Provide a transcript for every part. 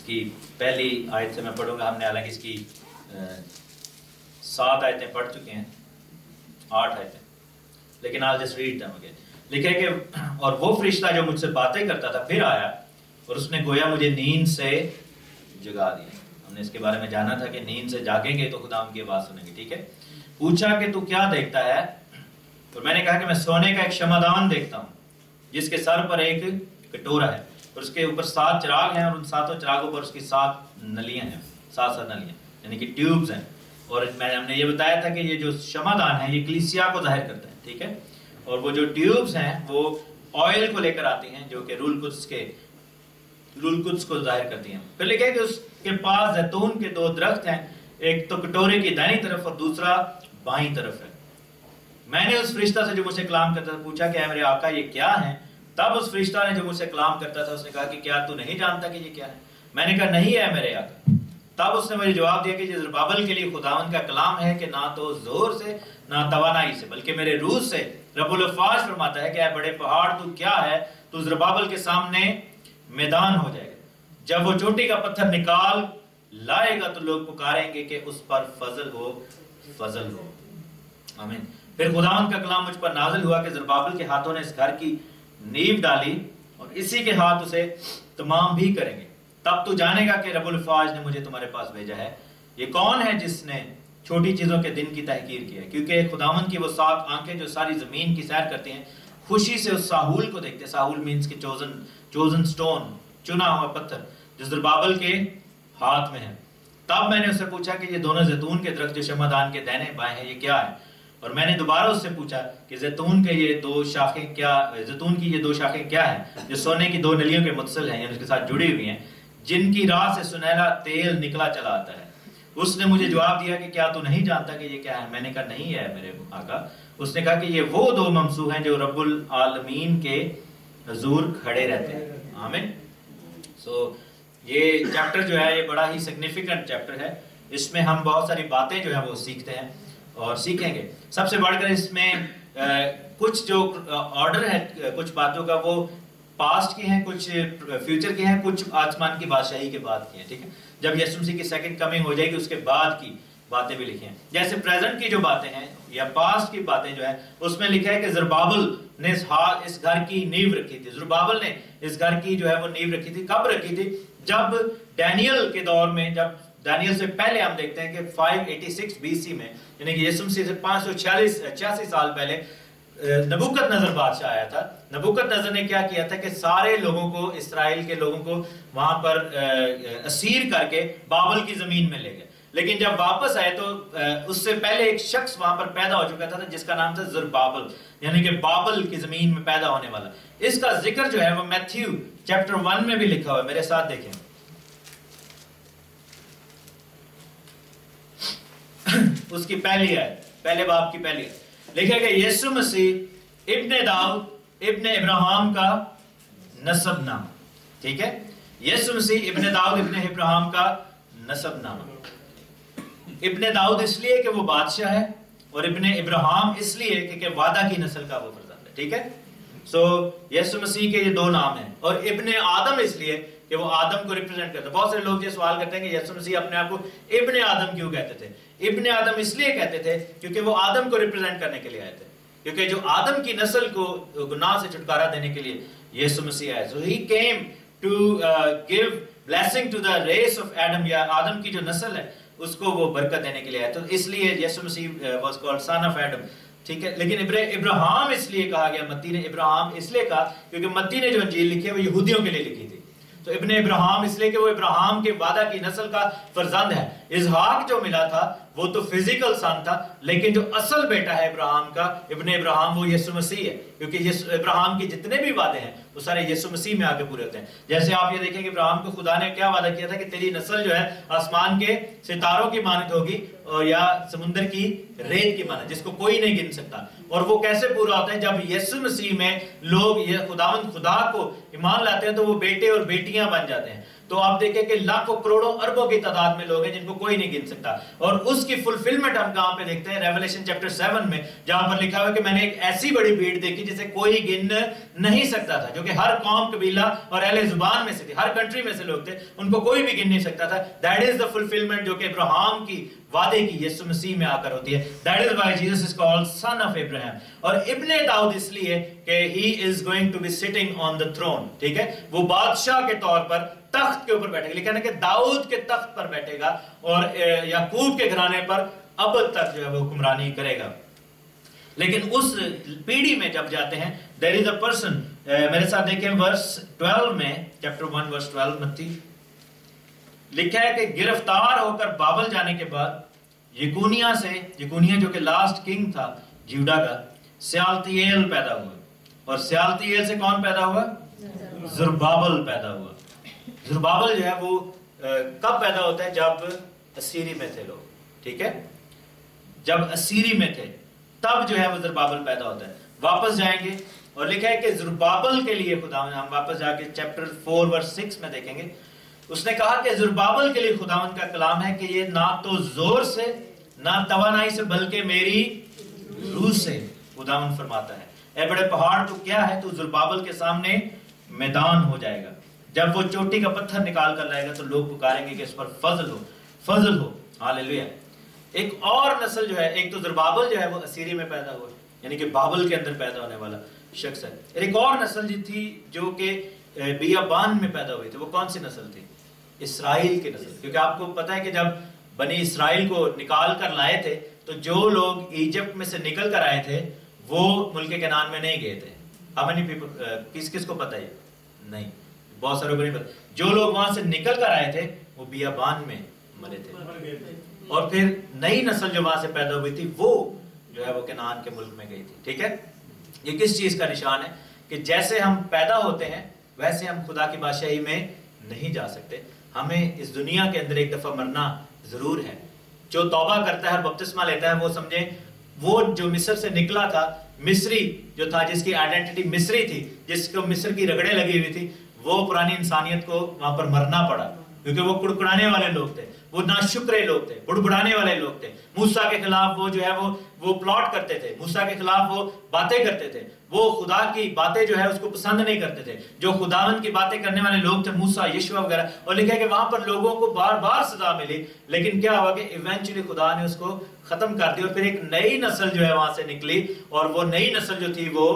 इसकी पहली आयत से मैं पढ़ूँगा। हमने हालाँकि इसकी सात आयतें पढ़ चुके हैं, आठ आयतें। लेकिन आज जस्ट रीड दम अगेन लिखे कि, और वो फरिश्ता जो मुझसे बातें करता था, फिर आया और उसने गोया, मुझे नींद से जगा दिया। हमने इसके बारे में जाना था कि नींद से जागेंगे तो खुदा उनकी आवाज़ सुनेंगे, ठीक है? पूछा कि, तू क्या देखता है? तो मैंने कहा कि, मैं सोने का एक क्षमादान देखता हूँ, जिसके सर पर एक कटोरा है। और उसके ऊपर सात चिराग हैं और उन सातों चिरागों पर उसकी सात नलियाँ हैं, सात सात नलियाँ, यानी कि ट्यूब्स हैं। और मैं, हमने ये बताया था कि ये जो क्षमादान है, ये कलीसिया को ज़ाहिर करता है, ठीक है? और वो जो ट्यूब्स हैं, वो ऑयल को लेकर आती हैं, जो कि रूल कुछ के, रूल कुछ को ज़ाहिर करती हैं। फिर लिखे कि उसके पास जैतून के दो दरख्त हैं, एक तो कटोरे की दाहिनी तरफ़ और दूसरा बाईं तरफ़ है। मैंने उस फरिश्ता से जो मुझसे कलाम करता था, पूछा कि मेरे आका, ये क्या है? तब उस फरिश्ता ने जो मुझसे कलाम करता था, उसने कहा कि क्या तू नहीं जानता कि ये क्या है? मैंने कहा, नहीं है मेरे आका। तब उसने मुझे जवाब दिया कि ये जरबाबल के लिए खुदावन का कलाम है कि ना तो ज़ोर से, ना तवानाई से, बल्कि मेरे रूह से रबुल फाज फरमाता है कि बड़े पहाड़, तू क्या है? तू जरबाबल के सामने मैदान हो जाएगा। जब वो चोटी का पत्थर निकाल लाएगा तो लोग पुकारेंगे कि उस पर फजल हो फजल हो। आमीन। फिर खुदावन का कलाम मुझ पर नाजिल हुआ कि जरबाबल के हाथों ने इस घर की नींव डाली और इसी के हाथ उसे तमाम भी करेंगे। तब तू जानेगा कि रबुल फाज ने मुझे तुम्हारे पास भेजा है। ये कौन है जिसने छोटी चीज़ों के दिन की तहकीर की है? क्योंकि खुदावन की वो सात आँखें जो सारी ज़मीन की सैर करती हैं, खुशी से उस साहुल को देखते हैं। साहुल मीन्स के चोजन चोजन स्टोन चुना हुआ पत्थर जो जरबाबल के हाथ में है। तब मैंने उससे पूछा कि ये दोनों जैतून के दरख्त जो शमादान के दाहिने बाएँ हैं, ये क्या है? और मैंने दोबारा उससे पूछा कि जैतून के ये दो शाखें क्या, जैतून की ये दो शाखें क्या है? जो सोने की दो नलियों के मुतसल हैं, यानी उसके साथ जुड़ी हुई हैं। जिनकी राह से सुनहरा तेल निकला चला आता है। उसने मुझे जवाब दिया कि क्या तू नहीं जानता कि ये क्या है? मैंने कहा, नहीं है मेरे आका। उसने कहा कि ये वो दो ममसू हैं जो रब्बुल आलमीन के हजूर खड़े रहते हैं। आमीन। सो ये चैप्टर जो है, ये बड़ा ही सिग्निफिकेंट चैप्टर है। इसमें हम बहुत सारी बातें जो है वो सीखते हैं। और सीखेंगे। सबसे बढ़कर इसमें कुछ जो ऑर्डर है कुछ बातों का, वो पास्ट की हैं, कुछ फ्यूचर की हैं, कुछ आसमान की बादशाही के बाद की हैं, ठीक है? जब यीशु मसीह की सेकंड कमिंग हो जाएगी, उसके बाद की बातें भी लिखी हैं। जैसे प्रेजेंट की जो बातें हैं, या पास्ट की बातें जो है, उसमें लिखा है कि जरबाबल ने इस घर की नींव रखी थी। जरबाबल ने इस घर की जो है, वो नींव रखी थी। कब रखी थी? जब डैनियल के दौर में, जब डैनियल से पहले हम देखते हैं कि 586 बीसी में, यानी कि यीशु मसीह से 546 छियासी साल पहले नबुकत नज़र बादशाह आया था। नबुकत नज़र ने क्या किया था कि सारे लोगों को, इसराइल के लोगों को वहाँ पर असीर करके बाबल की ज़मीन में ले गए। लेकिन जब वापस आए तो उससे पहले एक शख्स वहाँ पर पैदा हो चुका था जिसका नाम था जुरबाबल, यानी कि बाबल की ज़मीन में पैदा होने वाला। इसका ज़िक्र जो है वो मैथ्यू चैप्टर वन में भी लिखा हुआ है। मेरे साथ देखें। उसकी पहली है, पहले बाप की पहली है। लिखा गया यीशु मसीह इब्ने दाऊद, इब्ने इब्राहिम का नसब नामा। ठीक है? यीशु मसीह इब्ने दाऊद, इब्ने इब्राहिम का नसब नामा। इब्ने दाऊद इसलिए कि वो बादशाह है और इब्ने इब्राहिम इसलिए क्योंकि वादा की नस्ल का वो फर्जंद है। ठीक है? सो यीशु मसीह के ये दो नाम हैं और इब्ने आदम इसलिए कि वो आदम को रिप्रेजेंट करते बहुत सारे लोग ये सवाल करते हैं कि यीशु मसीह अपने आप को इब्ने आदम क्यों कहते थे? इब्ने आदम इसलिए कहते थे क्योंकि वो आदम को रिप्रेजेंट करने के लिए आए थे। क्योंकि जो आदम की नस्ल को गुनाह से छुटकारा देने के लिए यीशु मसीह आए। So he came to give blessing to the race of Adam या आदम की जो नस्ल है, उसको वो बरकत देने के लिए आए। तो इसलिए Yeshu Masih was called son of Adam ठीक है? लेकिन इब्राहिम इसलिए कहा गया, मत्ती ने इब्राहिम इसलिए कहा क्योंकि मत्ती ने जो अंजील लिखी है, वो यहूदियों के लिए लिखी थी। तो इब्ने इब्राहिम, इसलिए कि वो इब्राहिम के वादा की नस्ल का फर्जंद है। इजहाक जो मिला था, वो तो फ़िज़िकल सन था, लेकिन जो असल बेटा है इब्राहिम का, इब्ने इब्राहिम, वो यीशु मसीह है। क्योंकि इब्राहिम के जितने भी वादे हैं, वो सारे यीशु मसीह में आके पूरे होते हैं। जैसे आप ये देखेंगे इब्राहिम को खुदा ने क्या वादा किया था कि तेरी नस्ल जो है, आसमान के सितारों की मानद होगी, और या समुद्र की रेत की मानद जिसको कोई नहीं गिन सकता। और वो कैसे पूरा होता है? जब यीशु मसीह में लोग ये खुदावंद खुदा को ईमान लाते हैं तो वो बेटे और बेटियाँ बन जाते हैं। तो आप देखें कि लाखों करोड़ों अरबों की तादाद में लोग हैं जिनको कोई नहीं गिन सकता। और उसकी फुलफिलमेंट हम कहाँ पे देखते हैं? रेवलेशन चैप्टर सेवन में, जहाँ पर लिखा हुआ कि मैंने एक ऐसी बड़ी भीड़ देखी जिसे कोई गिन नहीं सकता था, जो कि हर कौम, कबीला और अहले ज़ुबान में से थी, हर कंट्री में से लोग थे, उनको कोई भी गिन नहीं सकता था। दैट इज़ द फुलफिलमेंट जो कि इब्राहिम की वादे की यीशु मसीह में आकर होती है। That is why Jesus is called son of Ibrahim और इब्ने दाऊद इसलिए कि he is going to be sitting on the throne ठीक है? वो बादशाह के तौर पर तख्त के ऊपर बैठेगा। लिखा है कि दाऊद के तख्त पर बैठेगा और याकूब के घराने पर अब तक जो है वो हुक्मरानी करेगा। लेकिन उस पीढ़ी में जब जाते हैं देर इज़ अ पर्सन मेरे साथ देखें वर्ष 12 में चैप्टर 1 वर्ष 12 मत्ती लिखा है कि गिरफ़्तार होकर बाबल जाने के बाद यकूनिया से यकूनिया जो कि लास्ट किंग था जीवडा का सियालतीएल पैदा हुआ। और सियालतीएल से कौन पैदा हुआ? जुरबाबल पैदा हुआ। जुरबाबल जो है वो कब पैदा होता है? जब असीरी में थे लोग, ठीक है? जब असीरी में थे, तब जो है वो जुरबाबल पैदा होता है। वापस जाएँगे, और लिखा है कि जुरबाबल के लिए खुदा हम वापस जाके चैप्टर फोर वर्स सिक्स में देखेंगे। उसने कहा कि जुरबाबल के लिए खुदावन का कलाम है कि ये ना तो ज़ोर से, ना तवानाई से, बल्कि मेरी रूह से खुदावन फरमाता है। ए बड़े पहाड़ तो क्या है तो जुरबाबल के सामने मैदान हो जाएगा। जब वो चोटी का पत्थर निकाल कर लाएगा तो लोग पुकारेंगे कि इस पर फजल हो फजल हो। हालेलुया। एक और नस्ल जो है, एक तो जुरबाबल जो है, वो असीरी में पैदा हुआ, यानी कि बाबल के अंदर पैदा होने वाला शख्स है। एक और नस्ल जी थी, जो कि बियाबान में पैदा हुई थी, वो कौन सी नस्ल थी? इसराइल की नस्ल। क्योंकि आपको पता है कि जब बनी इसराइल को निकाल कर लाए थे तो जो लोग इजिप्ट में से निकल कर आए थे, वो मुल्क के नान में नहीं गए थे। हाउ मेनी पीपल किस किस को पता है? नहीं। बहुत सारे पता जो लोग वहाँ से निकल कर आए थे वो बियाबान में मरे थे। और फिर नई नस्ल जो वहाँ से पैदा हुई थी वो जो है वो केनान के मुल्क में गई थी ठीक है? ये किस चीज़ का निशान है? कि जैसे हम पैदा होते हैं वैसे हम खुदा की बादशाही में नहीं जा सकते। हमें इस दुनिया के अंदर एक दफ़ा मरना ज़रूर है। जो तौबा करता है और बपतिस्मा लेता है वो समझे वो जो मिस्र से निकला था मिस्री जो था जिसकी आइडेंटिटी मिस्री थी जिसको मिस्र की रगड़े लगी हुई थी वो पुरानी इंसानियत को वहाँ पर मरना पड़ा, क्योंकि वो कुड़कुड़ाने वाले लोग थे, वो नाशुक्रे लोग थे, बुड़बुड़ाने वाले लोग थे। मूसा के खिलाफ वो जो है वो वो प्लॉट करते थे, मूसा के खिलाफ वो बातें करते थे। वो खुदा की बातें जो है उसको पसंद नहीं करते थे। जो खुदावन की बातें करने वाले लोग थे, मूसा, यशुआ वगैरह, और लिखा कि वहाँ पर लोगों को बार बार सजा मिली, लेकिन क्या हुआ कि इवेंचुअली खुदा ने उसको खत्म कर दिया, और फिर एक नई नस्ल जो है वहाँ से निकली, और वो नई नस्ल जो थी वो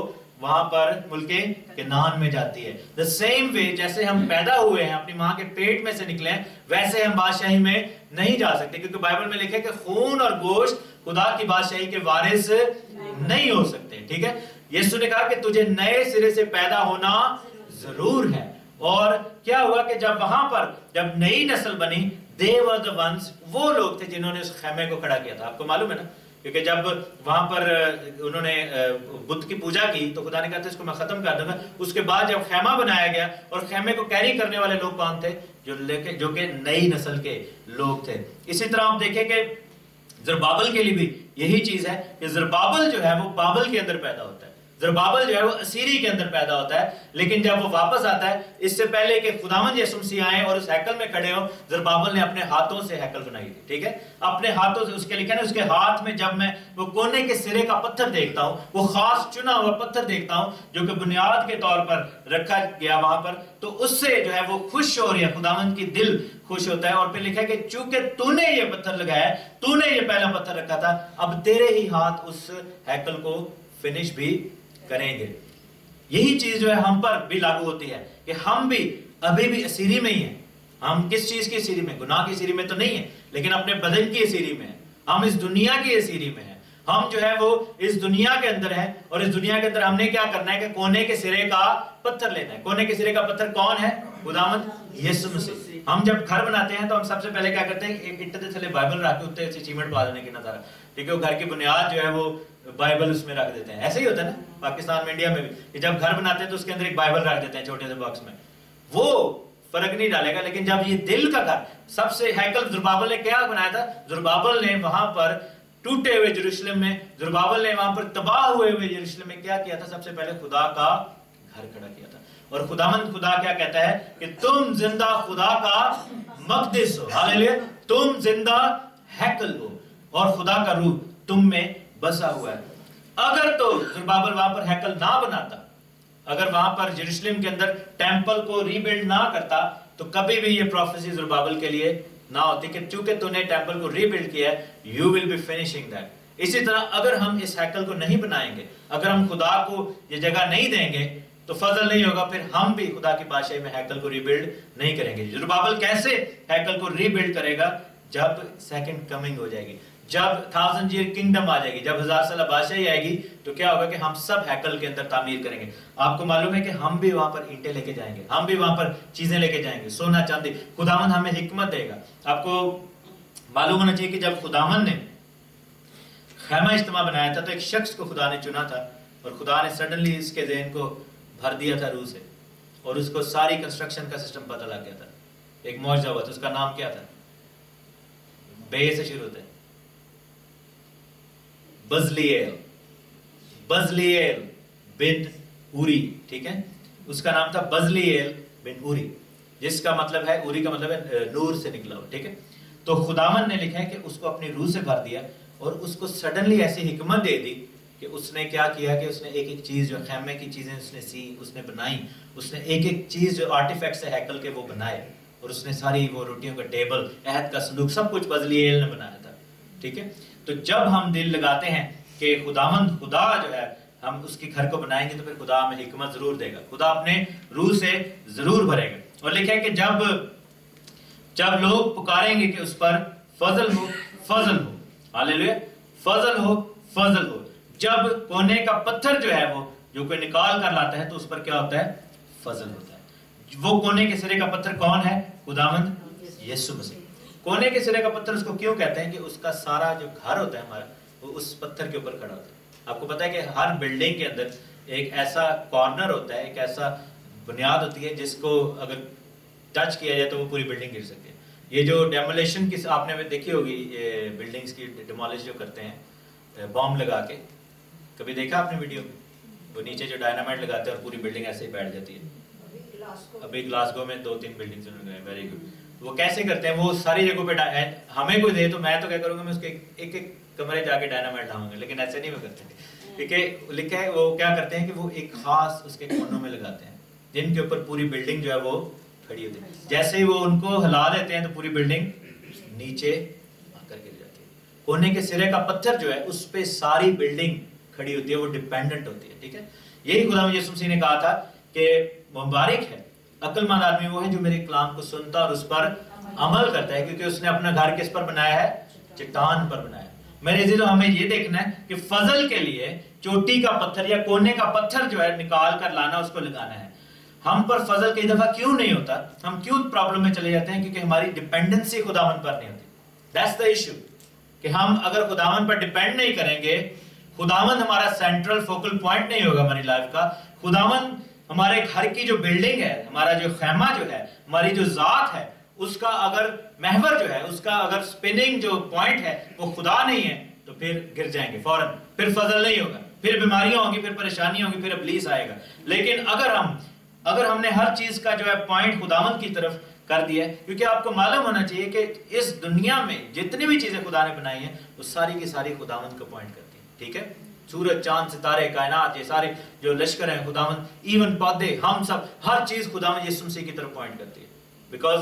वहाँ पर मुल्के के नान में जाती है। द सेम वे जैसे हम पैदा हुए हैं, अपनी माँ के पेट में से निकले हैं, वैसे हम बादशाही में नहीं जा सकते, क्योंकि बाइबल में लिखे कि खून और गोश्त खुदा की बादशाही के वारिस नहीं हो सकते, ठीक है? यीशु ने कहा कि तुझे नए सिरे से पैदा होना ज़रूर है। और क्या हुआ कि जब वहाँ पर, जब नई नस्ल बनी देव वंश वो लोग थे जिन्होंने उस खेमे को खड़ा किया था। आपको मालूम है ना? क्योंकि जब वहाँ पर उन्होंने बुद्ध की पूजा की तो खुदा ने कहा था, इसको मैं खत्म कर दूँगा। उसके बाद जब खेमा बनाया गया, और खेमे को कैरी करने वाले लोग कौन थे? जो लेके, जो कि नई नस्ल के लोग थे। इसी तरह हम देखें कि जरबाबल के लिए भी यही चीज़ है कि जरबाबल जो है, वो बाबल के अंदर पैदा होता है। जरबाबल जो है वो असीरी के अंदर पैदा होता है, लेकिन जब वो वापस आता है, इससे पहले कि खुदावन यसु मसीह आए और उस हैकल में खड़े हो जरबाबल ने अपने हाथों से हैकल बनाई थी, ठीक है? अपने हाथों से उसके लिखा ना उसके हाथ में जब मैं वो कोने के सिरे का पत्थर देखता हूँ, वो खास चुना हुआ पत्थर देखता हूँ, जो कि बुनियाद के तौर पर रखा गया वहाँ पर तो उससे जो है वो खुश हो रही है खुदावन की दिल खुश होता है। और फिर लिखा है कि, चूँकि तूने ये पत्थर लगाया, तूने ये पहला पत्थर रखा था, अब तेरे ही हाथ उस हैकल को फिनिश भी करेंगे। यही चीज़ जो है हम पर भी लागू होती है कि हम भी अभी भी सीरी में ही हैं। हम किस चीज़ की सीरी में? गुनाह की सीरी में तो नहीं है, लेकिन अपने बदन की सीरी में है। हम इस दुनिया की सीरी में है। हम जो है वो इस दुनिया के अंदर है और इस दुनिया के अंदर हमने क्या करना है कि कोने के सिरे का पत्थर लेना है। कोने के सिरे का पत्थर कौन है? खुदामद यीशु मसीह। हम जब घर बनाते हैं तो हम सबसे पहले क्या करते हैं एक इट्टे थले बाइबल रख के उत्ते सीमेंट पा देने की नज़ारा। ठीक है घर की बुनियाद जो है वो बाइबल उसमें रख देते हैं। ऐसे ही होता है ना, पाकिस्तान में, इंडिया में भी। जब घर बनाते हैं तो उसके अंदर एक बाइबल रख देते हैं छोटे से बॉक्स में। वो फ़र्क नहीं डालेगा, लेकिन जब ये दिल का घर, सबसे हैकल जुरबाबल ने क्या बनाया था? जुरबाबल ने वहाँ पर टूटे हुए जेरूशलेम में जुरबाबल ने वहाँ पर तबाह हुए हुए जेरूशलेम में क्या किया था? सबसे पहले खुदा का घर खड़ा किया था। और खुदामंद खुदा क्या कहता है? कि तुम ज़िंदा खुदा का मकदिस हो। तुम ज़िंदा हैकल हो। और खुदा का रूह तुम में बसा हुआ है। अगर तो जुरबाबल वहाँ पर हैकल ना बनाता, अगर वहाँ पर जेरूशलेम के अंदर टेंपल को रीबिल्ड ना करता तो कभी भी ये प्रोफेसी जुरबाबल के लिए ना होती कि चूँकि तूने टेंपल को रीबिल्ड किया है you will be finishing that इसी तरह अगर हम इस हैकल को नहीं बनाएँगे, अगर हम खुदा को ये जगह नहीं देंगे तो फजल नहीं होगा, फिर हम भी खुदा की बादशाही में हैकल को रीबिल्ड नहीं करेंगे। जुरबाबल कैसे हैकल को रीबिल्ड करेगा? जब सेकंड कमिंग हो जाएगी। जब थाउज़ेंड ईयर किंगडम आ जाएगी, जब हज़ार साल बादशाही आएगी तो क्या होगा कि हम सब हैकल के अंदर तामीर करेंगे। आपको मालूम है कि हम भी वहाँ पर ईंटे लेके जाएँगे, हम भी वहाँ पर चीज़ें लेके जाएँगे, सोना चांदी। खुदावन हमें हिकमत देगा। आपको मालूम होना चाहिए कि जब खुदावन ने खैमा इज्तमा बनाया था तो एक शख्स को खुदा ने चुना था, और खुदा ने सडनली इसके जहन को भर दिया था रूह से, और उसको सारी कंस्ट्रक्शन का सिस्टम पता लग गया था। एक मौजा हुआ था, उसका नाम क्या था? बे से शुरू होता है। बजलियल बजलियल बिन उरी, ठीक है? उसका नाम था बजलियल बिन उरी, जिसका मतलब है, उरी का मतलब है नूर से निकला हुआ, ठीक है? तो खुदावन ने लिखा है कि उसको अपनी रूह से भर दिया और उसको सडनली ऐसी हिकमत दे दी कि उसने क्या किया कि उसने एक एक चीज़ जो खैमे की चीज़ें उसने सी, उसने बनाई, उसने एक एक चीज़ जो आर्टिफैक्ट्स है हैकल के वो बनाए और उसने सारी वो रोटियों का टेबल, अहद का सलूक सब कुछ बजलियल ने बनाया था, ठीक है? तो जब हम दिल लगाते हैं कि खुदामंद खुदा जो है, हम उसके घर को बनाएँगे तो फिर खुदा हमें हिकमत ज़रूर देगा। खुदा अपने रूह से ज़रूर भरेगा। और लिखे कि जब जब लोग पुकारेंगे कि उस पर फजल हो फजल हो। हालेलुया। फजल हो फजल हो। जब कोने का पत्थर जो है वो, जो कोई निकाल कर लाता है तो उस पर क्या होता है? फजल होता है। वो कोने के सिरे का पत्थर कौन है? खुदामंद यीशु मसीह। कोने के सिरे का पत्थर उसको क्यों कहते हैं कि उसका सारा जो घर होता है हमारा वो उस पत्थर के ऊपर खड़ा होता है? आपको पता है कि हर बिल्डिंग के अंदर एक ऐसा कॉर्नर होता है एक ऐसा बुनियाद होती है जिसको अगर टच किया जाए तो वो पूरी बिल्डिंग गिर सकती है। ये जो डेमोलेशन की आपने देखी होगी ये बिल्डिंग्स की डिमोलिश जो करते हैं बॉम्ब लगा के। कभी देखा आपने वीडियो में वो नीचे जो डायनामाइट लगाते हैं और पूरी बिल्डिंग ऐसे ही बैठ जाती है। अभी ग्लासगो में दो तीन बिल्डिंग वेरी गुड वो कैसे करते हैं, वो सारी जगहों पे हमें कोई दे तो मैं तो क्या करूँगा, मैं उसके एक एक कमरे जाके डायनामाइट लाऊँगा, लेकिन ऐसे नहीं वो करते है, लिखा है, वो क्या करते हैं कि वो एक खास उसके कोनों में लगाते हैं, जिनके ऊपर पूरी बिल्डिंग जो है वो खड़ी होती है। जैसे ही वो उनको हिला देते हैं तो पूरी बिल्डिंग नीचे आकर गिर जाती है। कोने के सिरे का पत्थर जो है, उस पर सारी बिल्डिंग खड़ी होती है, वो डिपेंडेंट होती है, ठीक है? यही गुलाम यसु मसीह ने कहा था कि मुबारक है अक्लमंद आदमी वो है जो मेरे कलाम को सुनता और उस पर अमल करता है, क्योंकि उसने अपना घर किस पर बनाया है? चट्टान पर बनाया मेरे जी तो हमें ये देखना है कि फजल के लिए चोटी का पत्थर या कोने का पत्थर जो है निकाल कर लाना, उसको लगाना है। हम पर फजल कई दफ़ा क्यों नहीं होता? हम क्यों प्रॉब्लम में चले जाते हैं? क्योंकि हमारी डिपेंडेंसी खुदावन पर नहीं होती। दैट्स द इशू कि हम अगर खुदावन पर डिपेंड नहीं करेंगे, खुदावन हमारा सेंट्रल फोकल पॉइंट नहीं होगा हमारी लाइफ का। खुदावन हमारे घर की जो बिल्डिंग है, हमारा जो खेमा जो है, हमारी जो जात है, उसका अगर महवर जो है, उसका अगर स्पिनिंग जो पॉइंट है, वो खुदा नहीं है तो फिर गिर जाएँगे फ़ौरन। फिर फजल नहीं होगा, फिर बीमारियाँ होंगी, फिर परेशानियाँ होंगी, फिर अबलीस आएगा। लेकिन अगर हम, अगर हमने हर चीज़ का जो है पॉइंट खुदावंत की तरफ़ कर दिया है, क्योंकि आपको मालूम होना चाहिए कि इस दुनिया में जितनी भी चीज़ें खुदा ने बनाई है, वो सारी की सारी खुदावंत का पॉइंट करती है। ठीक है? सूरज, चाँद, सितारे, कायनात, ये सारे जो लश्कर हैं खुदावन इवन पौधे हम सब, हर चीज़ खुदावन यीशु मसीह की तरफ़ पॉइंट करती है। बिकॉज़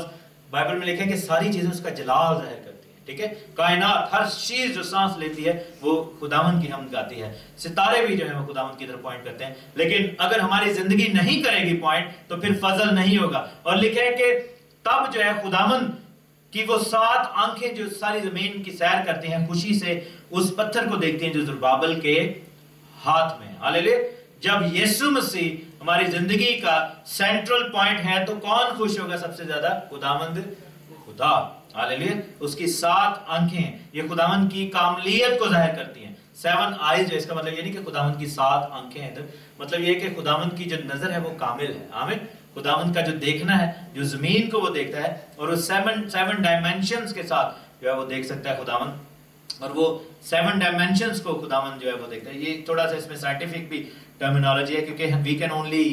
बाइबल में लिखे कि सारी चीज़ें उसका जलाल ज़ाहिर करती है, ठीक है? कायनात, हर चीज़ जो सांस लेती है, वो खुदावन की हम गाती है। सितारे भी जो है, वो खुदावन की तरफ़ पॉइंट करते हैं। लेकिन अगर हमारी ज़िंदगी नहीं करेगी पॉइंट तो फिर फजल नहीं होगा। और लिखे कि तब जो है खुदावन कि वो सात आँखें जो सारी ज़मीन की सैर करते हैं, खुशी से उस पत्थर को देखते हैं जो जुरबाबल के हाथ में हालेलुया। जब यीशु मसीह हमारी ज़िंदगी का सेंट्रल पॉइंट है तो कौन खुश होगा सबसे ज़्यादा? खुदामंद खुदा। हालेलुया। उसकी सात आँखें, ये खुदामंद की कामलियत को ज़ाहिर करती हैं। सेवन आईज जो इसका मतलब ये नहीं कि खुदामंद की सात आँखें हैं मतलब ये कि खुदामंद की जो नज़र है, वो कामिल है। आमिर खुदावंत का जो देखना है, जो ज़मीन को वो देखता है और वो सेवन सेवन डायमेंशन के साथ जो है वो देख सकता है खुदावंत। और वो सेवन डायमेंशन को खुदावंत जो है वो देखता है। ये थोड़ा सा इसमें साइंटिफिक भी टर्मिनोलॉजी है, क्योंकि we can only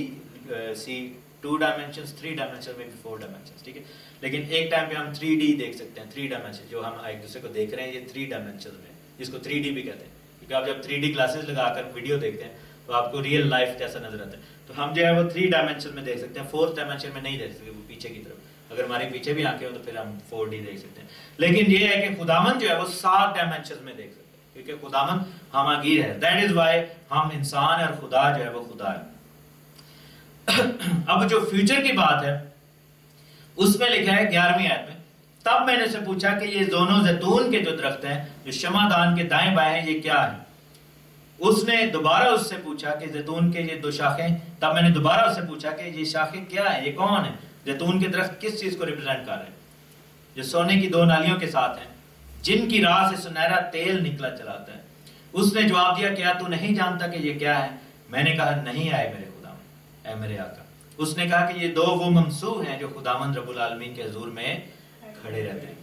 see two dimension three dimension में फोर डायमेंशन ठीक है? लेकिन एक टाइम पे हम थ्री डी देख सकते हैं थ्री डायमेंशन जो हम एक दूसरे को देख रहे हैं, ये थ्री डायमेंशन में, जिसको थ्री डी भी कहते हैं। क्योंकि आप जब थ्री डी क्लासेस लगाकर वीडियो देखते हैं तो आपको रियल लाइफ जैसा नज़र आता है? तो हम जो है वो थ्री डायमेंशन में देख सकते हैं फोर्थ डायमेंशन में नहीं देख सकते, वो पीछे की तरफ़। अगर हमारे पीछे भी आँखें हो तो फिर हम फोर डी देख सकते हैं। लेकिन ये है कि खुदामन जो है वो सात डायमेंशन में देख सकते हैं, क्योंकि खुदामन हम आगीर है। दैट इज़ वाई हम इंसान और खुदा जो है वो खुदा है। अब जो फ्यूचर की बात है, उसमें लिखा है ग्यारहवीं आयत में, तब मैंने उसे पूछा कि ये दोनों जैतून के जो दरख्त हैं, जो शमादान के दाएँ बाएँ हैं, ये क्या है? उसने दोबारा उससे पूछा कि जैतून के ये दो शाखें, तब मैंने दोबारा उससे पूछा कि ये शाखें क्या है, ये कौन है? जैतून के दरख्त किस चीज़ को रिप्रेजेंट कर रहे हैं? जो सोने की दो नालियों के साथ हैं, जिनकी राह से सुनहरा तेल निकला चलाता है। उसने जवाब दिया, क्या तू नहीं जानता कि ये क्या है? मैंने कहा, नहीं, आए मेरे खुदा मेरे आका। उसने कहा कि ये दो वो ममसू हैं जो खुदामंद रबुल आलमीन के हजूर में खड़े रहते हैं।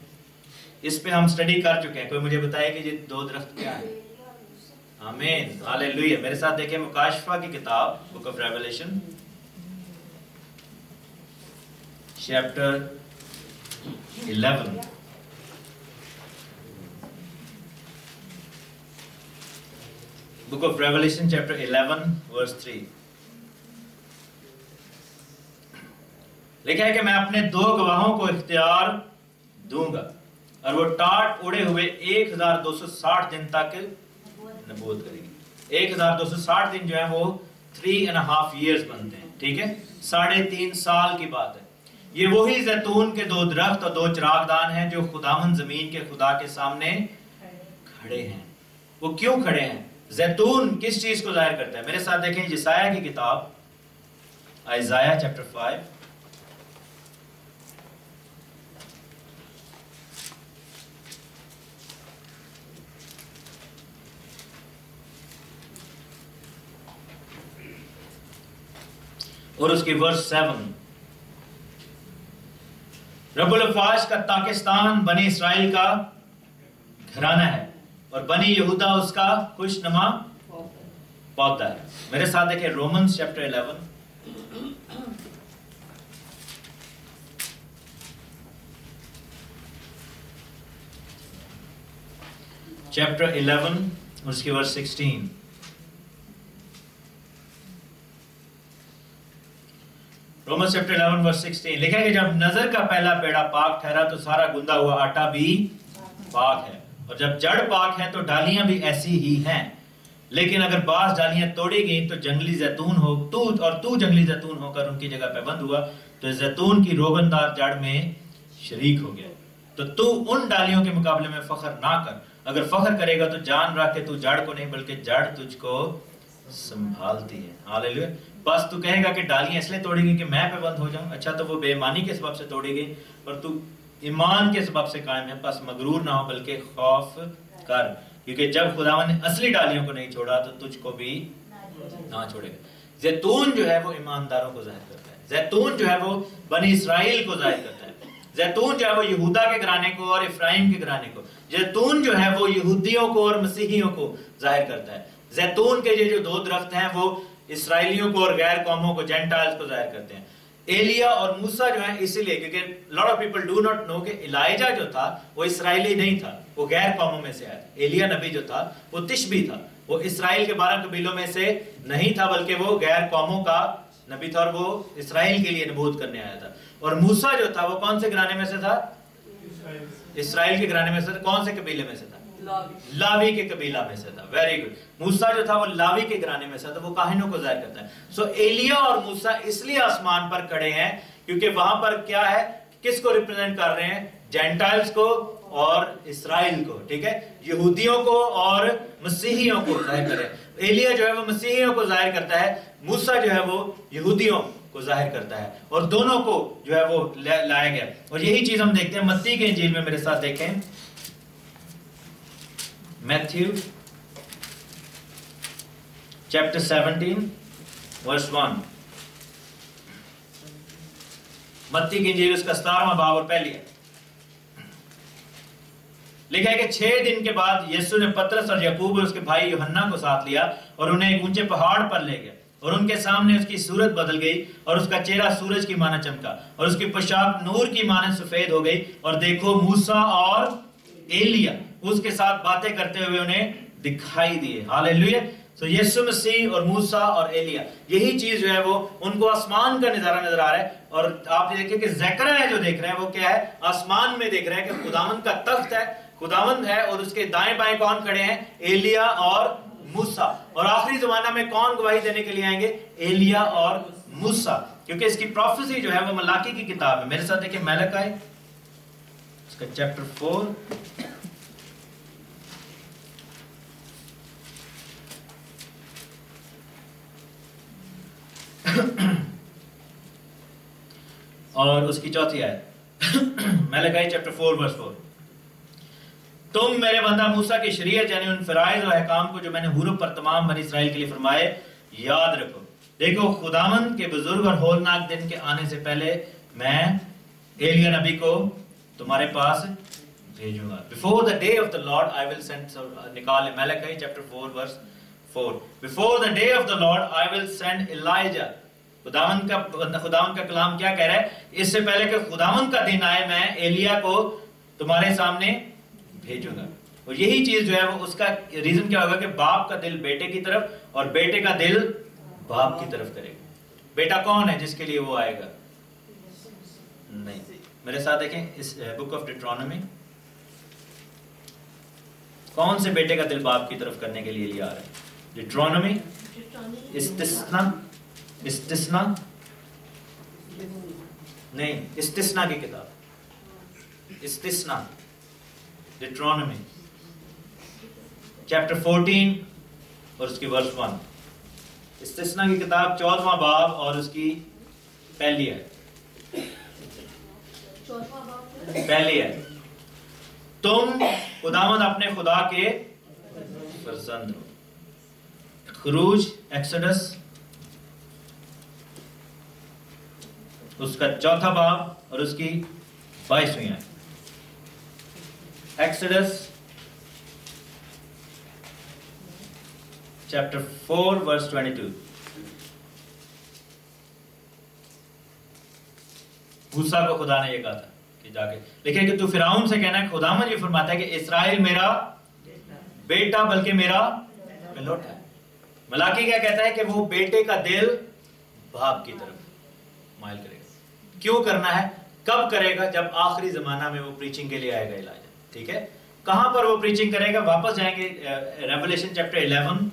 इस पे हम स्टडी कर चुके हैं। कोई मुझे बताए कि ये दो दरख्त क्या है? आमीन हालेलुया मेरे साथ देखें मुकाशफा की किताब book of revelation chapter 11 book of revelation, chapter 11 verse 3 लिखा है कि मैं अपने दो गवाहों को इख्तियार दूँगा, और वो टाट उड़े हुए 1260 दिन तक नबूत करेगी। 1260 दिन जो है वो थ्री एंड हाफ़ ईयर्स बनते हैं, ठीक है? साढ़े तीन साल की बात है। ये वही जैतून के दो दरख्त और दो चिरागदान हैं जो खुदावन ज़मीन के खुदा के सामने खड़े हैं। वो क्यों खड़े हैं? जैतून किस चीज़ को ज़ाहिर करता है? मेरे साथ देखें जिसाया की किताब, आइजाया चैप्टर फाइव और उसके वर्ष सेवन रबुल अफवाज का पाकिस्तान बने इसराइल का घराना है और बनी यहूदा उसका खुशनुमा पौधा है। मेरे साथ देखें Roman chapter eleven chapter eleven उसके वर्ष सिक्सटीन रोमन चैप्टर 11 वर्स 16 लिखा है कि जब नज़र का पहला पेड़ा पाक ठहरा तो सारा गुंदा हुआ आटा भी पाक है। और जब जड़ पाक है तो डालियाँ भी ऐसी ही हैं। लेकिन अगर बास डालियाँ तोड़ी गई तो जंगली जैतून हो तू और तू जंगली जैतून होकर उनकी जगह पे बंद हुआ तो जैतून की रोगनदार जड़ में शरीक हो गया। तो तू उन डालियों के मुकाबले में फख्र ना कर। अगर फखर करेगा तो जान रख के तू जड़ को नहीं, बल्कि जड़ तुझको संभालती है। हालेलुया। बस तू कहेगा कि डालियाँ इसलिए तोड़ेगी कि मैं पे बंद हो जाऊँ। अच्छा तो वो बेईमानी के सबब से तोड़ी गई पर तू ईमान के सबब से कायम है, बस मगरूर ना हो, बल्कि खौफ कर। क्योंकि जब खुदावा ने असली डालियों को नहीं छोड़ा तो तुझको भी ना छोड़ेगा। जैतून जो है वो ईमानदारों को ज़ाहिर करता है। जैतून जो है वो बनी इसराइल को ज़ाहिर करता है। जैतून जो है वो यहूदा के घराने को और इफ्राइम के घराने को। जैतून जो है वो यहूदियों को और मसीहियों को ज़ाहिर करता है। जैतून के ये जो दो दरख्त हैं, वो इसराइलियों को और गैर कौमों को जेंटाइल्स को ज़ाहिर करते हैं। एलिया और मूसा जो है इसीलिए क्योंकि lot of people do not know कि इलाइजा जो था वो इसराइली नहीं था वो गैर कौमों में से आया एलिया नबी जो था वो तिशबी था। वो इसराइल के बारह कबीलों में से नहीं था बल्कि वो गैर कौमों का नबी था और वो इसराइल के लिए नबूद करने आया था। और मूसा जो था वो कौन से घराने में से था? इसराइल के घराने में से था कौन से कबीले में से था? लावी। के कबीला में से था। वेरी गुड मूसा जो था वो लावी के घराने में से था। वो काहिनों को ज़ाहिर करता है। सो so, एलिया और मूसा इसलिए आसमान पर खड़े हैं क्योंकि वहाँ पर क्या है? किसको रिप्रेजेंट कर रहे हैं? जेंटाइल्स को और इसराइल को ठीक है? यहूदियों को और मसीहियों को ज़ाहिर करे एलिया जो है वो मसीहियों को ज़ाहिर करता है। मूसा जो है वो यहूदियों को ज़ाहिर करता है। और दोनों को जो है वो लाया गया। और यही चीज़ हम देखते हैं। मत्ती के इंजील में मेरे साथ देखें। Matthew, chapter 17 verse 1 मत्ती की इंजील उसका सतारवा बाब और पहली है। लिखा है कि छह दिन के बाद यीशु ने पतरस और यकूब और उसके भाई यूहन्ना को साथ लिया और उन्हें एक ऊँचे पहाड़ पर ले गया और उनके सामने उसकी सूरत बदल गई और उसका चेहरा सूरज की माना चमका और उसकी पोशाक नूर की माने सफ़ेद हो गई और देखो मूसा और एलिया उसके साथ बातें करते हुए उन्हें दिखाई दिए। हालेलुया। तो यीशु मसीह और मूसा और एलिया, यही चीज़ जो है वो उनको आसमान का नज़ारा नज़र आ रहा है। और आप देखिए कि जकरा जो देख रहे हैं वो क्या है? आसमान में देख रहे हैं कि खुदावंत का तख्त है, खुदावंत है और उसके दाएँ बाएँ कौन खड़े हैं? एलिया और मूसा। और आखिरी जमाना में कौन गवाही देने के लिए आएँगे? एलिया और मूसा। क्योंकि इसकी प्रोफेसी जो है वो मलाकी की किताब है। मेरे साथ देखिए मैलक आए इसका चैप्टर फोर और उसकी चौथी आयत. Malachi chapter four verse four तुम मेरे बंदा मूसा की शरीयत, यानी उन फराइज और अहकाम को जो मैंने हुरूब पर तमाम बनी इसराइल के लिए फरमाए, याद रखो। देखो खुदावन के बुज़ुर्ग और होलनाक दिन के आने से पहले मैं एलिया नबी को तुम्हारे पास भेजूँगा। Before the day of the lord I will send निकाल Malachi chapter 4 verse 4 before the day of the lord I will send Elijah खुदावन का खुदावन का कलाम क्या कह रहा है? इससे पहले कि खुदावन का दिन आए, मैं एलिया को तुम्हारे सामने भेजूँगा। और यही चीज़ जो है, वो उसका रीजन क्या होगा कि बाप का दिल बेटे की तरफ़ और बेटे का दिल बाप की तरफ़ करेगा। बेटा कौन है जिसके लिए वो आएगा? नहीं। मेरे साथ देखें इस बुक ऑफ़ डिट्रोनमी कौन से बेटे का दिल बाप की तरफ़ करने के लिए लिया आ रहा है डिट्रोनमी इस्तिस्ना। इस्तिस्ना। नहीं इस्तिस्ना की किताब। इस्तिस्ना। डिट्रोनमी चैप्टर 14 और उसकी वर्ष वन इस्तिस्ना की किताब चौदवा बाब और उसकी पहली है पहली है। तुम खुदामद अपने खुदा के फरजंद हो। खरूज, एक्सडस, उसका चौथा बाब और उसकी बाईसवीं है Exodus chapter four, verse twenty two. मूसा को खुदा ने ये कहा था कि जाके। लेकिन कि तू फिराउन से कहना है, खुदामद ये फरमाता है कि इसराइल मेरा बेटा, बल्कि मेरा पिलोट है। मलाकी क्या कहता है कि वो बेटे का दिल बाप की तरफ़ माइल करेगा। क्यों करना है? कब करेगा? जब आखिरी जमाना में वो प्रीचिंग के लिए आएगा इलाज। ठीक है? कहाँ पर वो प्रीचिंग करेगा? वापस जाएँगे रेवलेशन चैप्टर इलेवन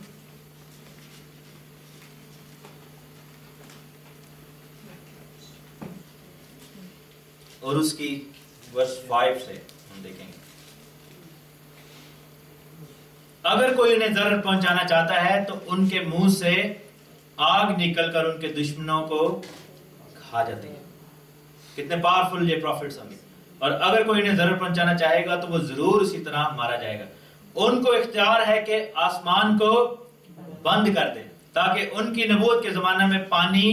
और उसकी वर्ष फाइव से हम देखेंगे। अगर कोई उन्हें ज़रूरत पहुंचाना चाहता है तो उनके मुँह से आग निकलकर उनके दुश्मनों को खा जाती है। कितने पावरफुल ये प्रॉफिट्स होंगे। और अगर कोई इन्हें ज़रूरत पहुंचाना चाहेगा तो वो ज़रूर उसी तरह मारा जाएगा। उनको इख्तियार है कि आसमान को बंद कर दे, ताकि उनकी नबूत के जमाने में पानी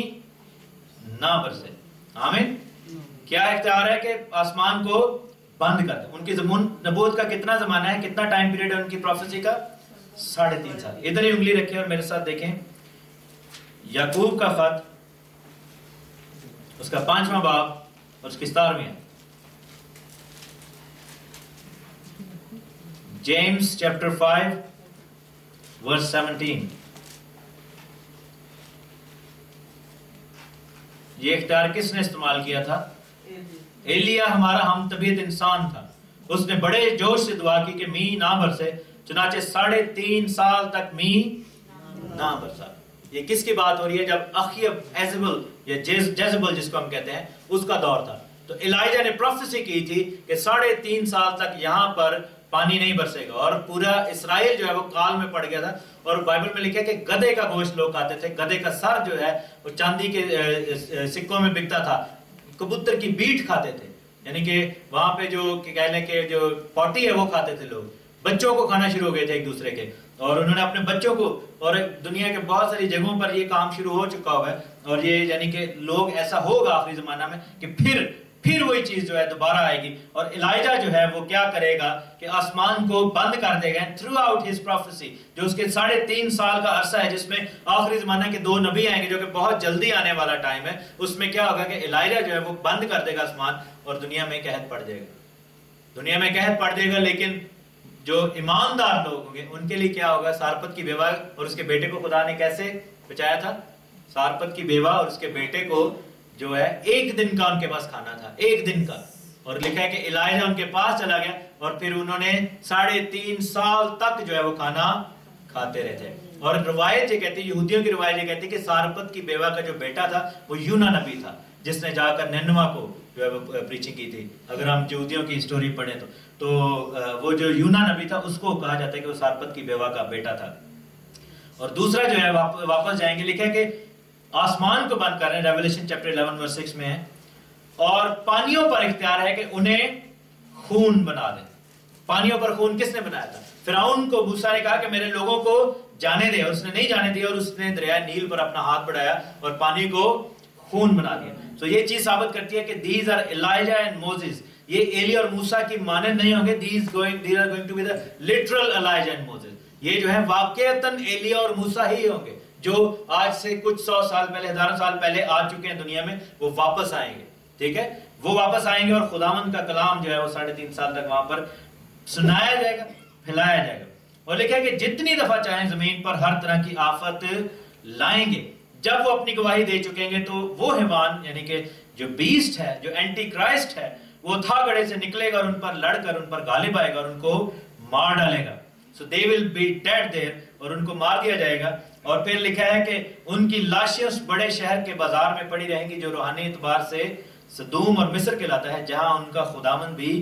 ना बरसे। आमीन। क्या इख्तियार है कि आसमान को बंद कर दे? उनकी जमून नबूत का कितना जमाना है? कितना टाइम पीरियड है उनकी प्रोफेसी का? साढ़े तीन साल। इधर ही उंगली रखें और मेरे साथ देखें। यकूब का खत, उसका पांचवा बाब और उसकी सतारवीं James chapter five verse seventeen ये इख्तियार किसने इस्तेमाल किया था? एलिया हमारा हम तबीयत इंसान था। उसने बड़े जोश से दुआ की कि मी ना बरसे, चुनाचे साढ़े तीन साल तक मी ना बरसा। ये किसकी बात हो रही है? जब अखियब एजबल, या जेजबल जिसको हम कहते हैं, उसका दौर था। तो इलाइजा ने प्रोफेसी की थी कि साढ़े तीन साल तक यहाँ पर पानी नहीं बरसेगा। और पूरा इसराइल जो है वो काल में पड़ गया था। और बाइबल में लिखा है कि गधे का गोश्त लोग खाते थे। गधे का सर जो है, वो चांदी के सिक्कों में बिकता था। कबूतर की बीट खाते थे। यानी कि वहाँ पे जो कहने के जो पॉटी है, वो खाते थे लोग। बच्चों को खाना शुरू हो गए थे एक दूसरे के। और उन्होंने अपने बच्चों को और दुनिया के बहुत सारी जगहों पर ये काम शुरू हो चुका हुआ है। और ये यानी कि लोग ऐसा होगा आखिरी जमाना में कि फिर फिर वही चीज़ जो है दोबारा आएगी। और इलाइजा जो है वो क्या करेगा कि आसमान को बंद कर देगा। थ्रू आउट हिज प्रोफेसी जो उसके साढ़े तीन साल का अरसा है, जिसमें आखिरी जमाना के दो नबी आएँगे, जो कि बहुत जल्दी आने वाला टाइम है, उसमें क्या होगा कि इलाइजा जो है वो बंद कर देगा आसमान और दुनिया में कहत पड़ जाएगा। दुनिया में कहत पड़ जाएगा, लेकिन जो ईमानदार लोग होंगे, उनके लिए क्या होगा? सारपत की बेवा और उसके बेटे को खुदा ने कैसे बचाया था? सारपत की बेवा और उसके बेटे को जो है एक दिन का उनके पास खाना था एक दिन का। और लिखा है कि इलाजा उनके पास चला गया और फिर उन्होंने साढ़े तीन साल तक जो है वो खाना खाते रहे थे और रवायत ये कहती यहूदियों की रवायत ये कहती कि सारपत की बेवा का जो बेटा था वो यूना नबी था जिसने जाकर नैनवा को जो है वो प्रीचिंग की थी। अगर हम यहूदियों की स्टोरी पढ़े तो तो वो जो यूना नबी था उसको कहा जाता है कि वो सारपत की बेवा का बेटा था। और दूसरा जो है वाप, वापस जाएँगे लिखा है कि आसमान को बंद कर रहे हैं रेवल्यूशन चैप्टर 11 वर्स 6 में है, और पानियों पर इख्तियार है कि उन्हें खून बना दे। पानियों पर खून किसने बनाया था? फिराउन को मूसा ने कहा कि मेरे लोगों को जाने दे उसने नहीं जाने दिया, और उसने दरिया नील पर अपना हाथ बढ़ाया, और पानी को खून बना दिया। तो ये चीज़ साबित करती है कि these are Elijah and Moses ये एली और मूसा की माने नहीं होंगे these going these are going to be the literal Elijah and Moses ये जो है वाकईतन एलिया और मूसा ही होंगे। जो आज से कुछ सौ साल पहले, हज़ारों साल पहले आ चुके हैं दुनिया में, वो वापस आएँगे, ठीक है? वो वापस आएँगे और खुदावन का कलाम जो है वो साढ़े तीन साल तक वहाँ पर सुनाया जाएगा, फैलाया जाएगा। और लिखा है कि जितनी दफ़ा चाहे ज़मीन पर हर तरह की आफत लाएँगे, जब वो अपनी गवाही दे चुकेंगे तो वो हैवान, यानी कि जो बीस्ट है, जो एंटी क्राइस्ट है, वो था गड़े से निकलेगा और उन पर लड़कर, उन पर गालिब आएगा और उनको मार डालेगा। So they will be dead there और उनको मार दिया जाएगा। और फिर लिखा है कि उनकी लाशें उस बड़े शहर के बाज़ार में पड़ी रहेंगी, जो रूहानी एतबार से सदूम और मिस्र कहलाता है, जहाँ उनका खुदामन भी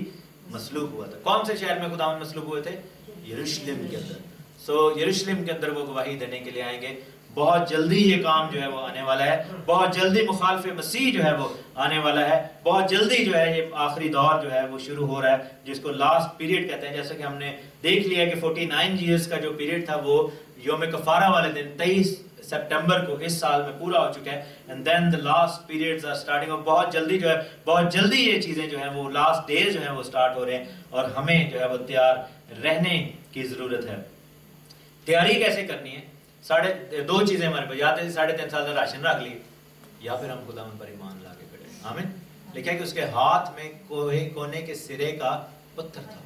मसलूब हुआ था। कौन से शहर में खुदामन मसलूब हुए थे? यरूशलेम के अंदर। सो यरूशलेम के अंदर वो गवाही देने के लिए आएँगे। बहुत जल्दी ये काम जो है वो आने वाला है। बहुत जल्दी मुखालफ मसीह जो है वो आने वाला है। बहुत जल्दी जो है ये आखिरी दौर जो है वो शुरू हो रहा है, जिसको लास्ट पीरियड कहते हैं। जैसे कि हमने देख लिया कि 49 ईयर्स का जो पीरियड था वो योम कफारा वाले दिन, तेईस सितंबर को इस साल में पूरा हो चुका है। And then the last periods are starting और बहुत जल्दी जो है, बहुत जल्दी ये चीज़ें जो है, वो लास्ट डेज़ जो है, वो स्टार्ट हो रहे हैं और हमें जो है, वो तैयार रहने की ज़रूरत है। तैयारी कैसे करनी है? साढ़े, दो चीज़ें हमारे पास, या तो साढ़े तीन साल का राशन रख लिए या फिर हम खुदा पर ईमान ला के खड़े आमिन। लिखा कि उसके हाथ में कोहे, कोने के सिरे का पत्थर था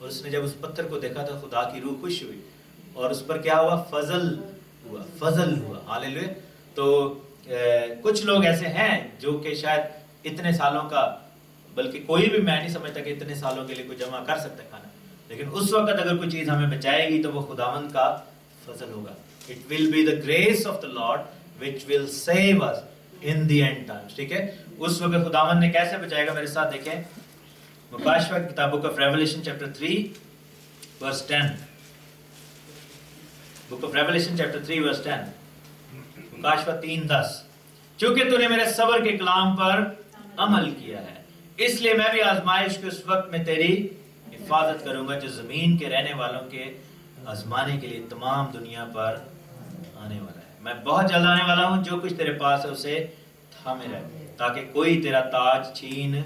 और उसने जब उस पत्थर को देखा तो खुदा की रूह खुश हुई। और उस पर क्या हुआ? फजल हुआ फजल हुआ। हाल तो ए, कुछ लोग ऐसे हैं जो कि शायद इतने सालों का बल्कि कोई भी मैं नहीं समझता कि इतने सालों के लिए कोई जमा कर सकता खाना। लेकिन उस वक्त अगर कोई चीज़ हमें बचाएगी तो वो खुदावंत का फजल होगा। It will be the grace of the lord which will save us in the end times ठीक है? उस वक्त खुदावन ने कैसे बचाएगा मेरे साथ? देखें मुकाशवा किताबों का revelation chapter 3 verse 10 book of revelation chapter 3 verse 10 प्रकाशवा 3 10 क्योंकि तूने मेरे सबर के कलाम पर अमल किया है, इसलिए मैं भी आजमाइश के उस वक्त में तेरी हिफाजत करूँगा, जो ज़मीन के रहने वालों के आजमाने के लिए तमाम दुनिया पर आने वाला है। मैं बहुत जल्द आने वाला हूँ, जो कुछ तेरे पास है उसे थामे रहे, ताकि कोई तेरा ताज छीन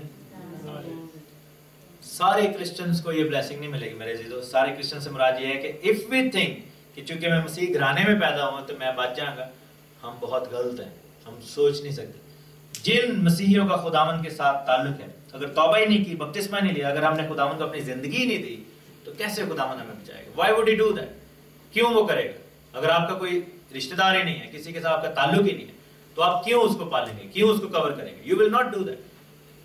सारे क्रिश्चियंस को ये ब्लेसिंग नहीं मिलेगी मेरे जीजो। सारे क्रिश्चियन से मुराद ये है कि इफ़ वी थिंक कि चूँकि मैं मसीह घराने में पैदा हुआ तो मैं बच जाऊँगा। हम बहुत गलत हैं। हम सोच नहीं सकते। जिन मसीहियों का खुदावन के साथ ताल्लुक है, अगर तौबा ही नहीं की, बपतिस्मा नहीं लिया, अगर हमने खुदावन को अपनी ज़िंदगी नहीं दी तो कैसे खुदावन हमें बचाएगा? Why would he do that क्यों वो करेगा? अगर आपका कोई रिश्तेदार ही नहीं है, किसी के साथ आपका ताल्लुक ही नहीं है तो आप क्यों उसको पालेंगे? क्यों उसको कवर करेंगे? You will not do that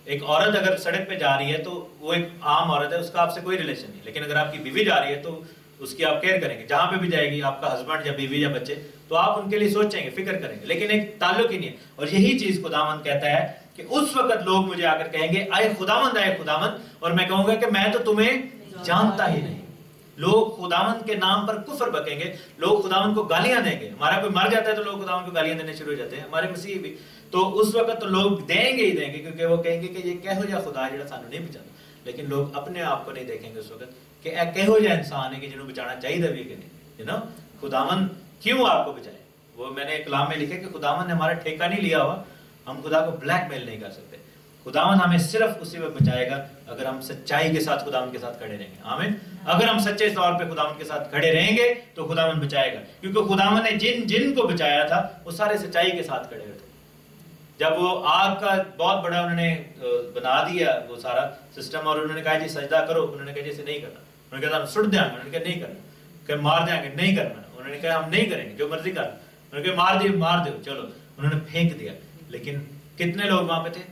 एक औरत अगर सड़क पे जा रही है तो वो एक आम औरत है, उसका आपसे कोई रिलेशन नहीं लेकिन अगर आपकी बीवी जा रही है तो उसकी आप केयर करेंगे। जहाँ पे भी जाएगी आपका हस्बैंड या बीवी या बच्चे तो आप उनके लिए सोचेंगे, फ़िक्र करेंगे। लेकिन एक ताल्लुक ही नहीं है। और यही चीज़ खुदामंद कहता है कि उस वक्त लोग मुझे आकर कहेंगे, आए खुदामंद आए खुदामंद और मैं कहूँगा कि मैं तो तुम्हें जानता ही नहीं। लोग खुदावंत के नाम पर कुफर बकेंगे, लोग खुदावंत को गालियाँ देंगे। हमारा कोई मर जाता है तो लोग खुदावंत को गालियाँ देने शुरू हो जाते हैं। हमारे मसीह भी। तो उस वक्त तो लोग देंगे ही देंगे, क्योंकि वो कहेंगे कि ये कहो जा खुदा जो सानू नहीं बचाता लेकिन लोग अपने आप को नहीं देखेंगे उस वक्त। कि ए कहो जा इंसान है कि जिन्होंने बचाना चाहिए भी कि नहीं यू नो खुदावन क्यों आपको बचाए? वो मैंने कलाम में लिखे कि खुदावन ने हमारा ठेका नहीं लिया हुआ, हम खुदा को ब्लैकमेल नहीं कर सकते। खुदावन हमें सिर्फ़ उसी वक्त बचाएगा अगर हम सच्चाई के साथ खुदावन के साथ खड़े रहेंगे। आमीन? अगर हम सच्चे तौर पे खुदावन के साथ खड़े रहेंगे तो खुदावन बचाएगा। क्योंकि खुदावन ने जिन जिन को बचाया था, वो सारे सच्चाई के साथ खड़े थे। जब वो आग का बहुत बड़ा उन्होंने बना दिया वो सारा सिस्टम और उन्होंने कहा, जी, सजदा करो। उन्होंने कहा जैसे नहीं करना। उन्होंने कहा सुट देंगे उन्होंने कहा, नहीं करना। कहा, मार देंगे नहीं करना। उन्होंने कहा, हम नहीं करेंगे। जो मर्ज़ी कर। उन्होंने कहा, मार दिए मार दो चलो, उन्होंने फेंक दिया। लेकिन कितने लोग वहाँ पे थे?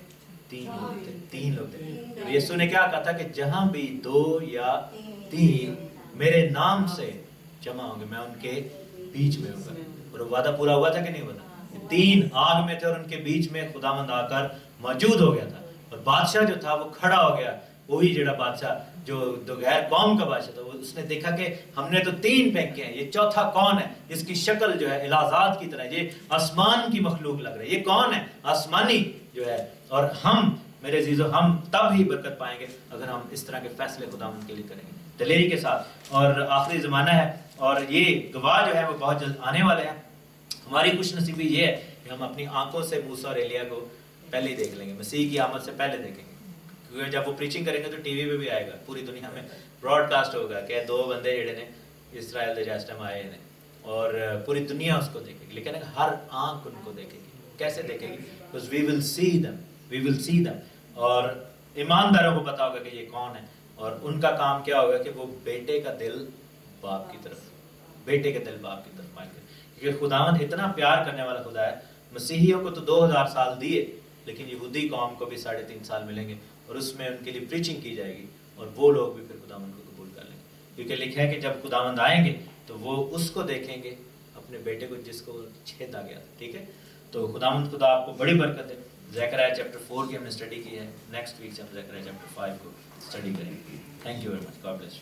तीन लोग थे, तीन लोग थे। यीशु ने क्या कहा था कि जहाँ भी दो या तीन मेरे नाम से जमा होंगे, मैं उनके बीच में होगा और वादा पूरा हुआ था कि नहीं हुआ तीन आग में थे और उनके बीच में खुदामंद आकर मौजूद हो गया था। और बादशाह जो था, वो खड़ा हो गया। वही जड़ा बादशाह जो दो गैर कौम का बादशाह था उसने देखा कि हमने तो तीन फेंके हैं, ये चौथा कौन है? इसकी शक्ल जो है इलाजात की तरह ये आसमान की मखलूक लग रही है। ये कौन है? आसमानी जो है। और हम, मेरे जीजो हम तब ही बरकत पाएँगे अगर हम इस तरह के फैसले खुदा के लिए करेंगे दलेरी के साथ। और आखिरी ज़माना है, और ये गवाह जो है, वो बहुत जल्द आने वाले हैं। हमारी खुश नसीबी ये है कि हम अपनी आँखों से मूसा और एलिया को पहले ही देख लेंगे, मसीह की आमद से पहले देखेंगे। क्योंकि जब वो प्रीचिंग करेंगे तो टीवी पे भी आएगा, पूरी दुनिया में ब्रॉडकास्ट होगा क्या दो बंदे जड़े ने इसराइल के जिस आए ने और पूरी दुनिया उसको देखेगी। लेकिन हर आँख उनको देखेगी, कैसे देखेगी? बिकॉज़ वी विल सी दम वी विल सी दम और ईमानदारों को पता होगा कि ये कौन है और उनका काम क्या होगा कि वो बेटे का दिल बाप की तरफ़, बेटे का दिल बाप की तरफ़ मांगे क्योंकि खुदावन इतना प्यार करने वाला खुदा है, मसीहियों को तो 2000 साल दिए, लेकिन यहूदी कौम को भी साढ़े तीन साल मिलेंगे। और उसमें उनके लिए प्रीचिंग की जाएगी और वो लोग भी फिर खुदावन को कबूल कर लेंगे। क्योंकि लिखा है कि जब खुदावंद आएँगे तो वो उसको देखेंगे, अपने बेटे को जिसको छेदा गया ठीक है? तो खुदावंद खुदा आपको बड़ी बरकत है जैकराया चैप्टर फोर की हमने स्टडी की है। नेक्स्ट वीक से हम जैकराया चैप्टर फाइव को स्टडी करेंगे। Thank you very much God bless you